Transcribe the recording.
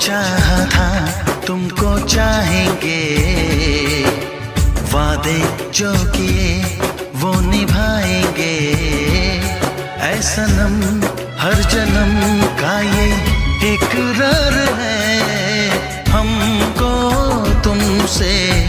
चाहा था, तुमको चाहेंगे। वादे जो किए, वो निभाएँगे। ऐसा नम, हर जन्म का ये इकरार है। हमको तुमसे